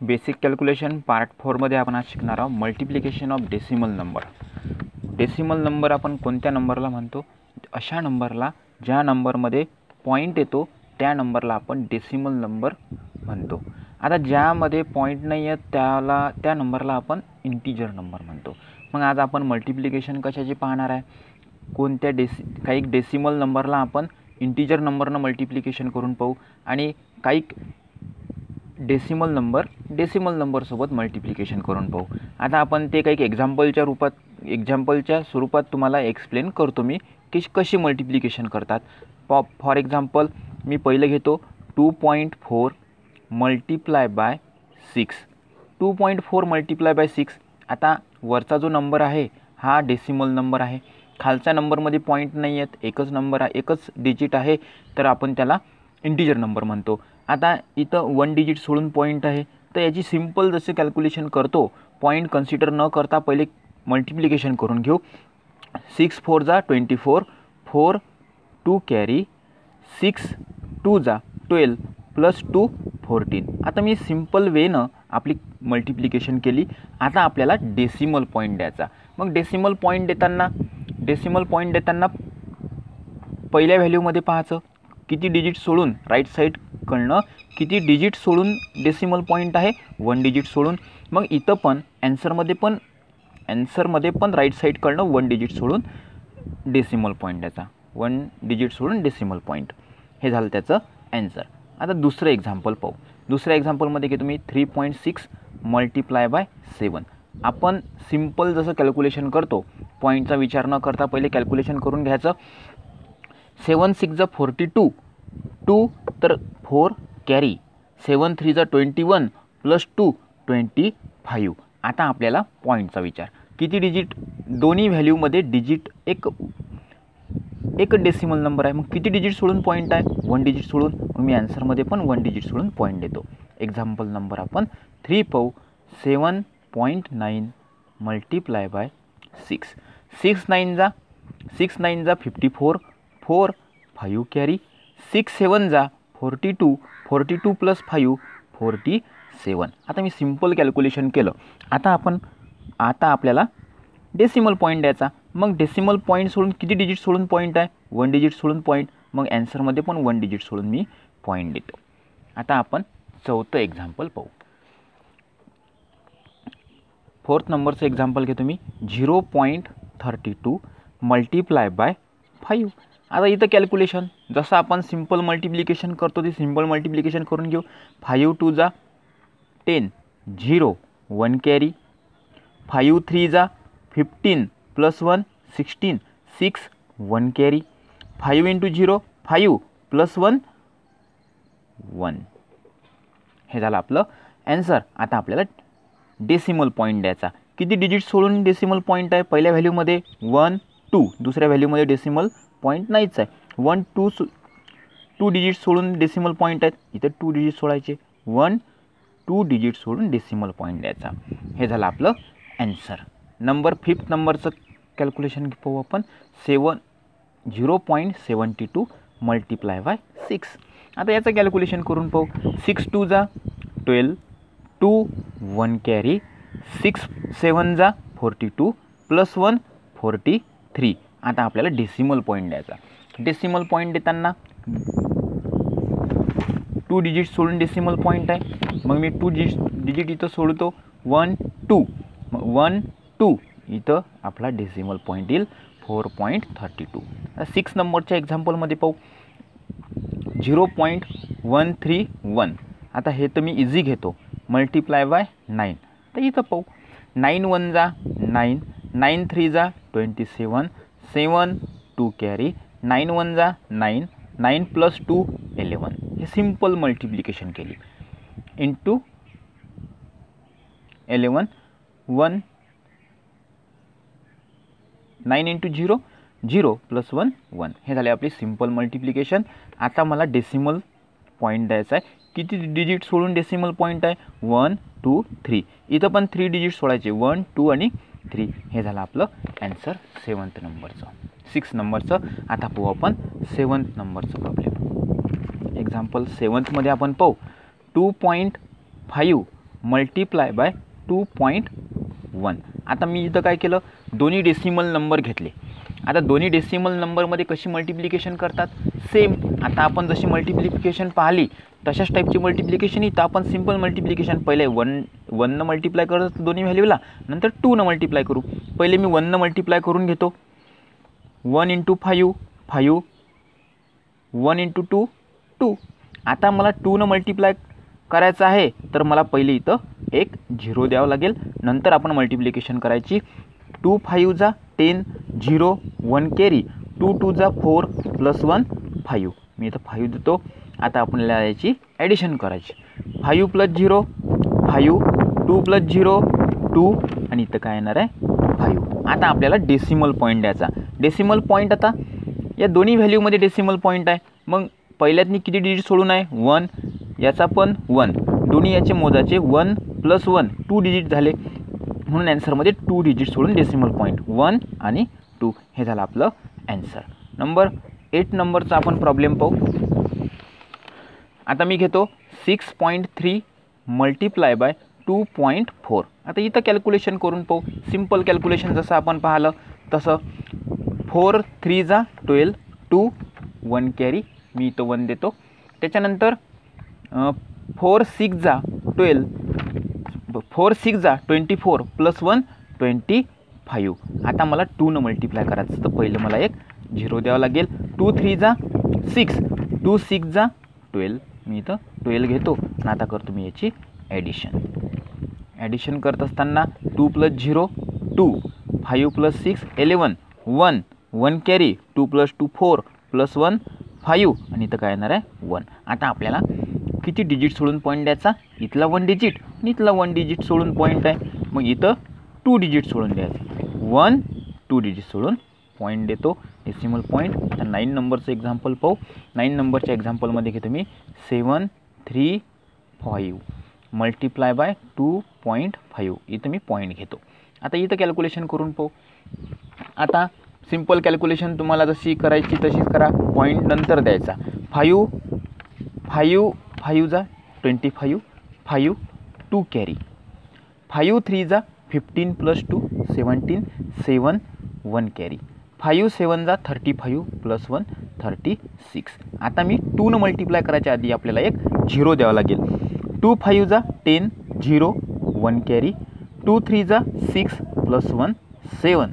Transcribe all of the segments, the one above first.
Basic calculation part फोरमध्ये आपण आज शिकणार आहोत. Multiplication of decimal number. Decimal number आपण कोणत्या नंबरला म्हणतो? अशा नंबरला ज्या नंबरमध्ये पॉईंट येतो त्या नंबरला आपण डेसिमल नंबर म्हणतो. आता ज्यामध्ये पॉईंट नाही आहेत त्याला त्या नंबरला आपण इंटिजर नंबर म्हणतो. मग आज आपण मल्टिप्लिकेशन कशाची पाहणार आहे? कोणत्या डेसि काही डेसिमल नंबरला आपण इंटिजर नंबरनं मल्टिप्लिकेशन करून पाहू. आणि काही डेसिमल नंबर डेसिमल नंबरसोबत मल्टिप्लिकेशन करून पाहू. आता आपण ते काही एक्झाम्पलच्या रूपात एक्झाम्पलच्या स्वरूपात तुम्हाला एक्सप्लेन करतो मी की कशी मल्टिप्लिकेशन करतात. पॉ फॉर एक्झाम्पल मी पहिलं घेतो two point four multiply by six two point four multiply by six आता वरचा जो नंबर आहे हा डेसिमल नंबर आहे. खालच्या नंबरमध्ये पॉईंट नाही आहेत एकच नंबर आहे एकच डिजिट आहे तर आपण त्याला इंटिजर नंबर म्हणतो. आता इथं वन डिजिट सोडून पॉईंट आहे. तर याची सिंपल जसे कॅल्क्युलेशन करतो पॉईंट कन्सिडर न करता पहिले मल्टिप्लिकेशन करून घेऊ. सिक्स फोर जा twenty four four two carry six two जा ट्वेल्व प्लस टू फोर्टीन आता मी सिंपल वेनं आपली मल्टिप्लिकेशन केली. आता आपल्याला डेसिमल पॉईंट द्यायचा. मग डेसिमल पॉईंट देताना डेसिमल पॉईंट देताना पहिल्या व्हॅल्यूमध्ये पाहायचं. किती डिजिट सोडून राईट साईडकडनं किती डिजिट सोडून डेसिमल पॉईंट आहे वन डिजिट सोडून. मग इथं पण ॲन्सरमध्ये पण ॲन्सरमध्ये पण राईट साईडकडनं वन डिजिट सोडून डेसिमल पॉईंट त्याचा वन डिजिट सोडून डेसिमल पॉईंट हे झालं त्याचं ॲन्सर आता दुसरं एक्झाम्पल पाहू. दुसऱ्या एक्झाम्पलमध्ये की तुम्ही three point six multiply by seven आपण सिंपल जसं कॅल्क्युलेशन करतो पॉईंटचा विचार न करता पहिले कॅल्क्युलेशन करून घ्यायचं. सेवन सिक्स जा फोर्टी टू टू तर फोर कॅरी. सेवन थ्री जा twenty one plus two twenty five. आता आपल्याला पॉईंटचा विचार. किती डिजिट? दोन्ही व्हॅल्यूमध्ये डिजिट एक एक डेसिमल नंबर आहे. मग किती डिजिट सोडून पॉईंट आहे? वन डिजिट सोडून. मग मी आन्सरमध्ये पण वन डिजिट सोडून पॉईंट देतो. एक्झाम्पल नंबर आपण थ्री पाहू. Seven point nine multiply by six six nine जा सिक्स नाईन जा fifty four four five carry six seven जा forty two forty two plus five forty seven आता मी simple calculation केलं. आता आपण आता आपल्याला डेसिमल पॉईंट द्यायचा. मग डेसिमल पॉईंट सोडून किती डिजिट सोडून पॉईंट आहे? वन डिजिट सोडून पॉईंट. मग ॲन्सरमध्ये पण वन डिजिट सोडून मी पॉईंट देतो. आता आपण चौथं एक्झाम्पल पाहू. फोर्थ नंबरचं एक्झाम्पल घेतो मी. Zero point thirty two multiply by five. आता इथं कॅल्क्युलेशन जसं आपण सिंपल मल्टिप्लिकेशन करतो ते सिंपल मल्टिप्लिकेशन करून घेऊ. फाईव्ह टू जा ten zero one carry five three जा fifteen plus one sixteen six one carry five into zero five plus one one हे झालं आपलं ॲन्सर आता आपल्याला डेसिमल पॉईंट द्यायचा. किती डिजिट सोडून डेसिमल पॉईंट आहे? पहिल्या व्हॅल्यूमध्ये वन टू दुसऱ्या व्हॅल्यूमध्ये डेसिमल पॉईंट नाहीच आहे. One two so two digit सोडून डेसिमल पॉईंट आहेत. इथं टू डिजिट सोडायचे. वन टू डिजिट सोडून डेसिमल पॉईंट द्यायचा. हे झालं आपलं ॲन्सर नंबर फिफ्थ नंबरचं कॅल्क्युलेशन पाहू आपण. Seven zero point seventy two multiply by six आता याचं कॅल्क्युलेशन करून पाहू. सिक्स टू जा twelve two one carry six seven जा forty two plus one forty three आता आपल्याला डेसिमल पॉईंट द्यायचा. डेसिमल पॉईंट देताना टू डिजिट सोडून डेसिमल पॉईंट आहे. मग मी टू डिजिट डिजिट इथं सोडतो. वन टू मग वन टू इथं आपला डेसिमल पॉईंट येईल four point thirty two six नंबरच्या एक्झाम्पलमध्ये पाहू. Zero point one three one आता हे तर मी इझी घेतो. मल्टिप्लाय बाय नाईन तर इथं पाहू. नाईन वन जा नाईन नाईन थ्री जा twenty seven seven two carry nine one जा nine nine plus two eleven. हे सिंपल मल्टिप्लिकेशन केली. Into eleven one nine into zero zero plus one one. हे झाले आपली सिंपल मल्टिप्लिकेशन. आता मला डेसिमल पॉईंट द्यायचा आहे. किती डिजिट सोडून डेसिमल पॉईंट आहे? One two three. इथं पण थ्री डिजिट सोडायचे. वन टू आणि थ्री. हे झालं आपलं ॲन्सर सेवन्थ नंबरचं सिक्स नंबरचं आता पाहू आपण सेवन्थ नंबरचं प्रॉब्लेम एक्झाम्पल सेवन्थमध्ये आपण पाहू. Two point five multiply by two point one आता मी इथं काय केलं? दोन्ही डेसिमल नंबर घेतले. आता दोन्ही डेसिमल नंबरमध्ये कशी मल्टिप्लिकेशन करतात? सेम आता आपण जशी मल्टिप्लिकेशन पाहिली तशाच टाईपची मल्टिप्लिकेशन इथं आपण सिंपल मल्टिप्लिकेशन पहिले वन वननं मल्टिप्लाय करत दोन्ही व्हॅल्यूला नंतर टूनं मल्टिप्लाय करू. पहिले मी वननं मल्टिप्लाय करून घेतो. One into five five one into two two आता मला टूनं मल्टिप्लाय करायचं आहे तर मला पहिले इथं एक झिरो द्यावं लागेल. नंतर आपण मल्टिप्लिकेशन करायची. टू फाईव्ह जा ten zero one carry two two जा फोर प्लस वन फायू मी इथं फायू देतो. आता आपल्याला याची ॲडिशन करायची. Five plus zero five two plus zero two आणि इथं काय येणार आहे? फाईव्ह. आता आपल्याला डेसिमल पॉईंट द्यायचा. डेसिमल पॉईंट आता या दोन्ही व्हॅल्यूमध्ये डेसिमल पॉईंट आहे. मग पहिल्यातनी किती डिजिट सोडून आहे? वन. याचा पण वन. दोन्ही याचे मोजाचे one plus one. Two digit झाले. म्हणून ॲन्सरमध्ये टू डिजिट सोडून डेसिमल पॉईंट. वन आणि टू. हे झालं आपलं ॲन्सर नंबर एट नंबरचा आपण प्रॉब्लेम पाहू. आता मी घेतो. Six point three multiply by two point four आता इथं कॅल्क्युलेशन करून पाहू. सिंपल कॅल्क्युलेशन जसं आपण पाहिलं तसं फोर थ्री जा ट्वेल्व टू वन कॅरी मी इथं वन देतो. त्याच्यानंतर फोर सिक्स जा ट्वेल्व फोर सिक्स जा twenty four plus one twenty five आता मला टूनं मल्टिप्लाय करायचं तर पहिलं मला एक झिरो द्यावं लागेल. टू थ्री जा सिक्स टू सिक्स जा ट्वेल्व मी इथं ट्वेल्व घेतो. आणि आता करतो मी याची ॲडिशन ॲडिशन करत असताना two plus zero two five plus six eleven one one carry two plus two four plus one five आणि इथं काय येणार आहे? वन आता आपल्याला किती डिजिट सोडून पॉईंट द्यायचा? इथला वन डिजिट आणि इथला वन डिजिट सोडून पॉईंट आहे. मग इथं टू डिजिट सोडून द्यायचं. वन टू डिजिट सोडून पॉईंट देतो. डेसिमल पॉईंट आता नाईन नंबरचं एक्झाम्पल पाहू. नाईन नंबरच्या एक्झाम्पलमध्ये घेतो मी. Seven three five multiply by two point five इथं मी पॉईंट घेतो. आता इथं कॅल्क्युलेशन करून पाहू. आता सिंपल कॅल्क्युलेशन तुम्हाला जशी करायची तशीच करा. पॉईंट नंतर द्यायचा. फाईव्ह फाईव्ह फाईव्ह जा twenty five five two carry five three जा fifteen plus two seventeen seven one carry five seven जा thirty five plus one thirty six आता मी टूनं मल्टिप्लाय करायच्या आधी आपल्याला एक झिरो द्यावा लागेल. टू फाईव्ह जा ten zero one carry two three जा six plus one seven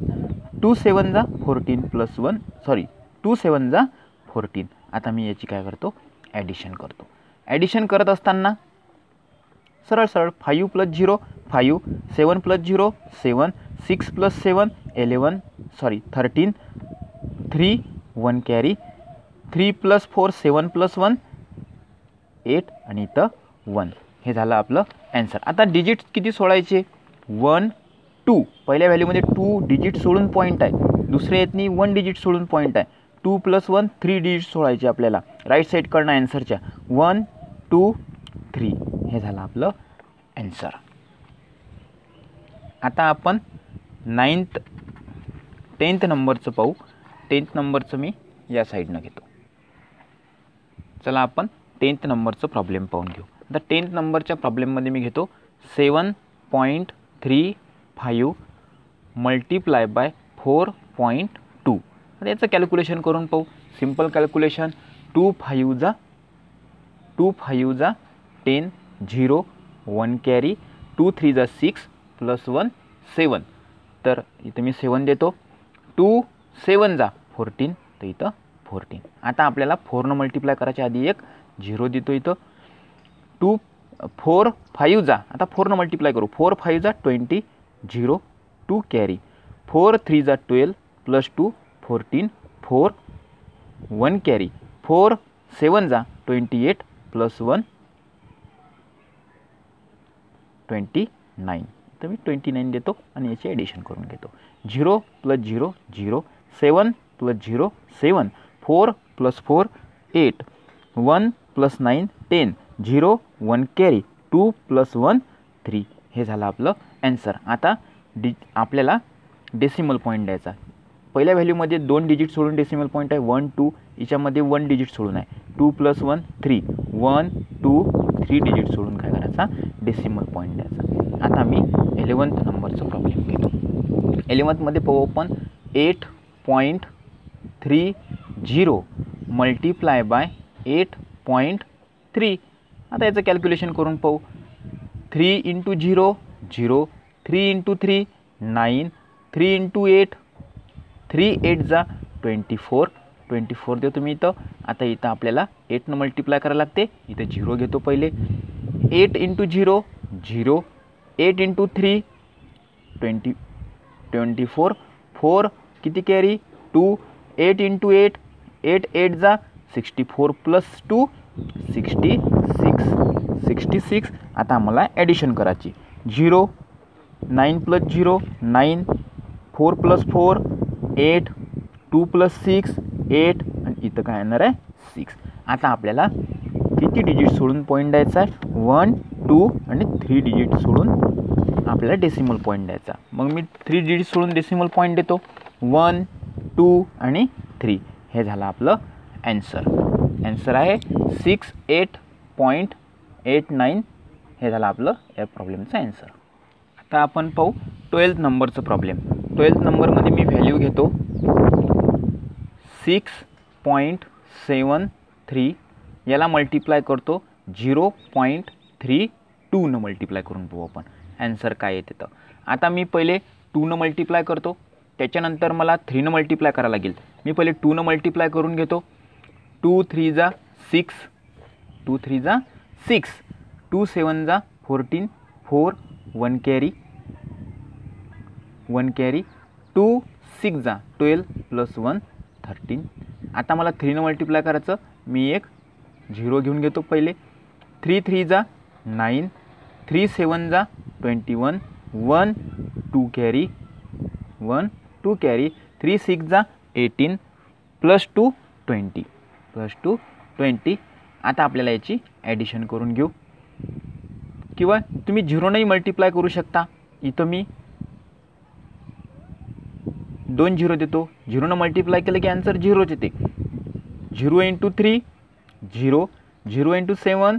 two seven जा fourteen plus one sorry two seven जा फोर्टीन आता मी याची काय करतो? ॲडिशन करतो. ॲडिशन करत असताना सरळ सरळ five plus zero five seven plus zero seven six plus seven eleven sorry thirteen three one carry three plus four seven plus one eight आणि इथं वन हे झालं आपलं ॲन्सर आता डिजिट किती सोडायचे? वन टू पहिल्या व्हॅल्यूमध्ये टू डिजिट सोडून पॉईंट आहे. दुसऱ्या येतनी वन डिजिट सोडून पॉईंट आहे. Two plus one three digit सोडायचे आपल्याला. राईट साईडकडनं ॲन्सरच्या वन टू थ्री हे झालं आपलं ॲन्सर आता आपण नाईन्थ टेन्थ नंबरचं पाहू. टेन्थ नंबरचं मी या साईडनं घेतो. चला आपण टेन्थ नंबरचं प्रॉब्लेम पाहून घेऊ. आता टेन्थ नंबरच्या प्रॉब्लेममध्ये मी घेतो. Seven point three five multiply by four point two आता याचं कॅल्क्युलेशन करून पाहू. सिंपल कॅल्क्युलेशन टू फाईव्ह जा टू फाईव्ह जा ten zero one carry two three जा सिक्स प्लस वन सेवन तर इथं मी सेवन देतो. टू सेवन जा फोर्टीन तर इथं फोर्टीन आता आपल्याला फोरनं मल्टिप्लाय करायच्या आधी एक झिरो देतो इथं. टू फोर फाईव्ह जा. आता फोरनं मल्टिप्लाय करू. फोर फाईव्ह जा twenty zero two carry four three जा twelve plus two fourteen. Four one carry four seven जा twenty eight plus one twenty nine. तर मी ट्वेंटी नाईन देतो आणि याची ॲडिशन करून घेतो. Zero plus zero zero seven plus zero seven. Four plus four eight. One plus nine ten. Zero one carry two plus one three. हे झालं आपलं ॲन्सर आता डि आपल्याला डेसिमल पॉईंट द्यायचा. पहिल्या व्हॅल्यूमध्ये दोन डिजिट सोडून डेसिमल पॉईंट आहे. वन टू याच्यामध्ये वन डिजिट सोडून आहे. Two plus one three one two three digit सोडून काय करायचा? डेसिमल पॉईंट द्यायचा. आता मी इलेवन्थ नंबरचं प्रॉब्लेम घेतो. इलेवन्थमध्ये पाहू आपण eight point three zero multiply by eight point three आता याचं कॅल्क्युलेशन करून पाहू. Three into zero zero three into three nine three into eight three eight जा ट्वेंटी फोर ट्वेंटी फोर देतो मी इथं. आता इथं आपल्याला एटनं मल्टिप्लाय करायला लागते. इथं झिरो घेतो पहिले. Eight into zero zero eight into three twenty twenty four four किती carry two eight into eight eight eight जा sixty four plus two sixty six sixty six. आता आम्हाला ॲडिशन करायची. Zero nine plus zero nine four plus four eight two plus six eight आणि इथं काय येणार आहे? सिक्स आता आपल्याला किती डिजिट सोडून पॉईंट द्यायचा आहे? वन टू आणि थ्री डिजिट सोडून आपल्याला डेसिमल पॉईंट द्यायचा. मग मी थ्री डिजिट सोडून डेसिमल पॉईंट देतो. वन टू आणि थ्री हे झालं आपलं ॲन्सर ॲन्सर आहे six eight point eight nine हे झालं आपलं या प्रॉब्लेमचं ॲन्सर आता आपण पाहू ट्वेल्थ नंबरचं प्रॉब्लेम ट्वेल्थ नंबरमध्ये मी व्हॅल्यू घेतो. Six point seven three. याला मल्टिप्लाय करतो. झिरो पॉईंट थ्री टूनं मल्टिप्लाय करून पाहू आपण. ॲन्सर काय येते तर आता मी पहिले टूनं मल्टिप्लाय करतो. त्याच्यानंतर मला थ्रीनं मल्टिप्लाय करावं लागेल. मी पहिले टूनं मल्टिप्लाय करून घेतो. टू थ्री जा. सिक्स टू थ्री जा सिक्स. टू सेवन जा fourteen. Four one carry. One carry. Two six जा ट्वेल्व प्लस वन थर्टीन. आता मला थ्रीनं मल्टिप्लाय करायचं मी एक झिरो घेऊन घेतो पहिले. थ्री थ्री जा नाईन. थ्री सेवन जा twenty one. One two carry. One two carry. Three six जा eighteen. Plus two twenty. Plus two twenty. आता आपल्याला याची ॲडिशन करून घेऊ. किंवा तुम्ही झिरोनंही मल्टिप्लाय करू शकता. इथं मी दोन झिरो देतो. झिरोनं मल्टिप्लाय केलं की आन्सर झिरोच येते. Zero into three zero zero into seven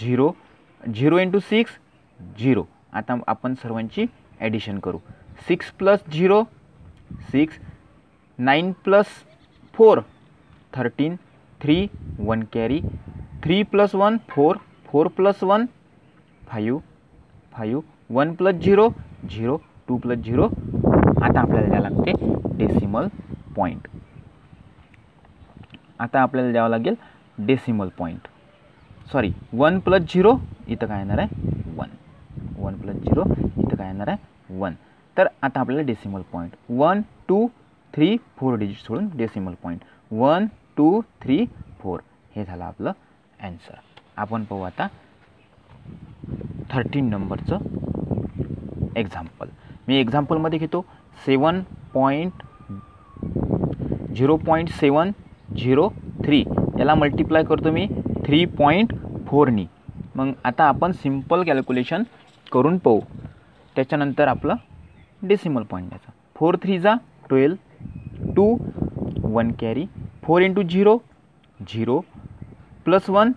zero zero into six zero आता आपण सर्वांची ॲडिशन करू. Six plus zero six nine plus four thirteen three one carry three plus one four four plus one five five one plus zero zero two plus zero. आता आपल्याला द्यावं लागते decimal point आता आपल्याला द्यावं लागेल decimal point sorry one plus zero इथं काय येणार आहे? वन. वन प्लस झिरो इथं काय येणार आहे? वन. तर आता आपल्याला decimal point one two three four digit सोडून decimal point one two three four. हे झालं आपलं ॲन्सर आपण पाहू आता थर्टीन नंबरचं एक्झाम्पल मी एक्झाम्पलमध्ये घेतो. Seven point zero point seven zero three याला मल्टिप्लाय करतो मी थ्री पॉईंट फोरनी मग आता आपण सिंपल कॅल्क्युलेशन करून पाहू. त्याच्यानंतर आपलं डेसिमल पॉईंट द्यायचं फोर थ्री जा twelve two one carry four into zero zero plus one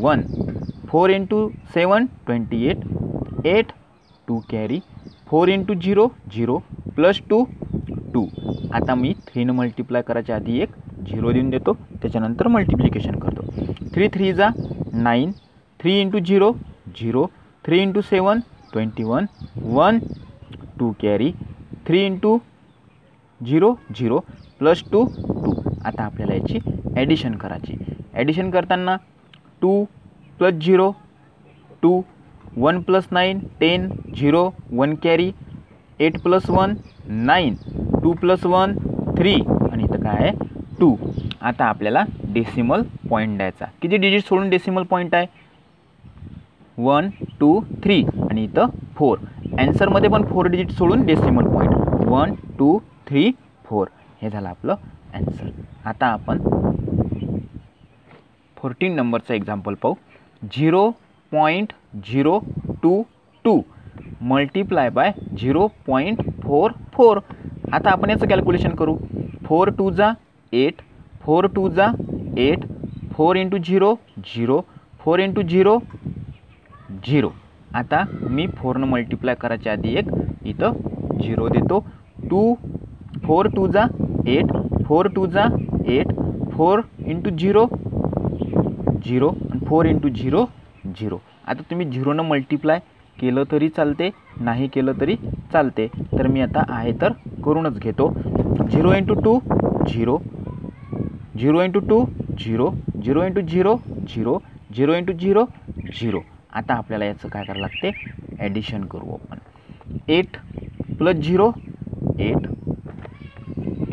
one. Four into seven, twenty eight. Eight, two carry. Four into zero zero plus two two. आता मी थ्रीनं multiply करायच्या आधी एक zero देऊन देतो multiplication करतो. Three three जा, nine. Three into zero zero three into seven, twenty one. One, two carry. Three into zero zero plus two आता आपल्याला याची ॲडिशन करायची. ॲडिशन करताना two plus zero two one plus nine ten zero one carry eight plus one nine two plus one three आणि इथं काय आहे? To आता आपल्याला डेसिमल पॉईंट द्यायचा. किती डिजिट सोडून डेसिमल पॉईंट आहे? वन टू थ्री आणि इथं फोर ॲन्सरमध्ये पण फोर डिजिट सोडून decimal point one two three four हे झालं आपलं ॲन्सर आता आपण फोर्टीन नंबरचं एक्झाम्पल पाहू. Zero point zero two two multiply by zero point four four आता आपण याचं कॅल्क्युलेशन करू. फोर टू जा एट फोर टू जा eight four into zero zero four into zero zero आता मी फोरनं मल्टिप्लाय करायच्या आधी एक इथं झिरो देतो. टू फोर टू जा एट फोर टू जा eight four into zero zero आणि फोर इंटू झिरो झिरो आता तुम्ही झिरोनं मल्टिप्लाय केलं तरी चालते नाही केलं तरी चालते. तर मी आता आहे तर करूनच घेतो. Zero into two zero zero into two zero zero into zero zero zero into zero zero आता आपल्याला याचं काय करावं लागते? ॲडिशन करू आपण. Eight plus zero eight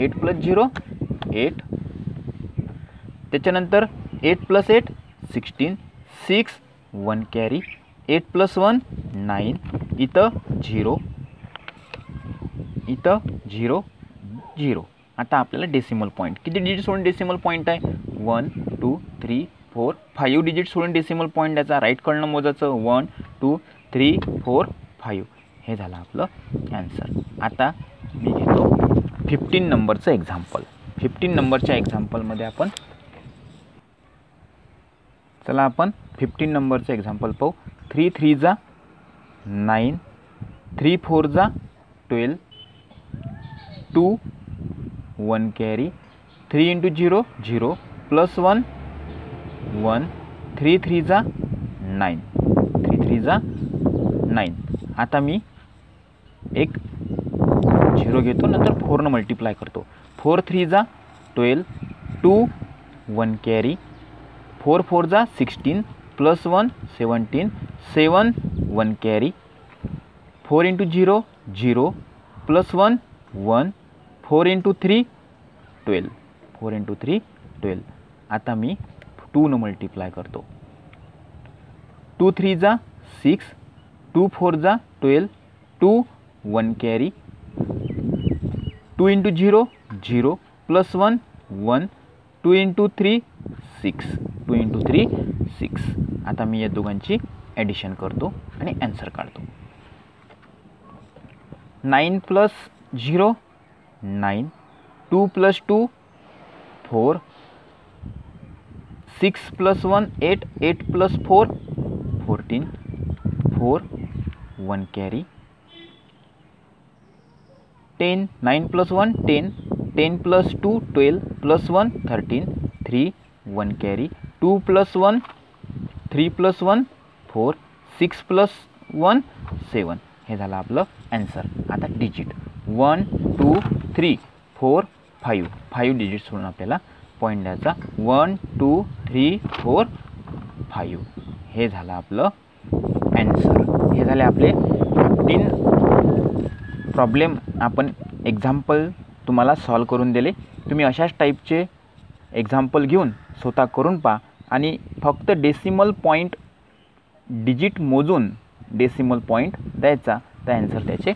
eight plus zero eight. त्याच्यानंतर eight plus eight sixteen. Six one carry. Eight plus one nine. इथं झिरो. इथं झिरो झिरो. आता आपल्याला डेसिमल पॉईंट किती डिजिट सोडून डेसिमल पॉईंट आहे? One two three four five digit सोडून decimal point याचा राईटकडनं मोजायचं. One two three four five हे झालं आपलं ॲन्सर आता मी घेतो. फिफ्टीन नंबरचं एक्झाम्पल फिफ्टीन नंबरच्या एक्झाम्पलमध्ये आपण चला आपण फिफ्टीन नंबरचं एक्झाम्पल पाहू. थ्री थ्री जा नाईन थ्री फोर जा twelve two one carry three into zero zero plus one one three three जा नाईन थ्री थ्री जा नाईन आता मी एक झिरो घेतो नंतर फोरनं मल्टिप्लाय करतो. फोर थ्री जा twelve two one carry four four जा sixteen plus one seventeen seven one carry four into zero zero plus one one. Four into three twelve. Four into three twelve. आता मी टूनं multiply करतो. Two three जा six. Two four जा twelve. Two one carry two into zero zero plus one one. Two into three six. Two into three six. आता मी या दोघांची ॲडिशन करतो आणि ॲन्सर काढतो. Nine plus zero nine. Two plus two four. Six plus one eight. Eight plus four fourteen. Four one carry. Ten nine plus one ten ten plus two twelve plus one thirteen three one carry two plus one three plus one four six plus one seven हे झालं आपलं answer आता digit one two three four five five digit सोडून आपल्याला point द्यायचा. One two three four five हे झालं आपलं ॲन्सर हे झाले आपले फिफ्टीन प्रॉब्लेम आपण एक्झाम्पल तुम्हाला सॉल्व करून दिले. तुम्ही अशाच टाईपचे एक्झाम्पल घेऊन स्वतः करून पहा. आणि फक्त डेसिमल पॉईंट डिजिट मोजून डेसिमल पॉईंट द्यायचा. त्या ॲन्सर त्याचे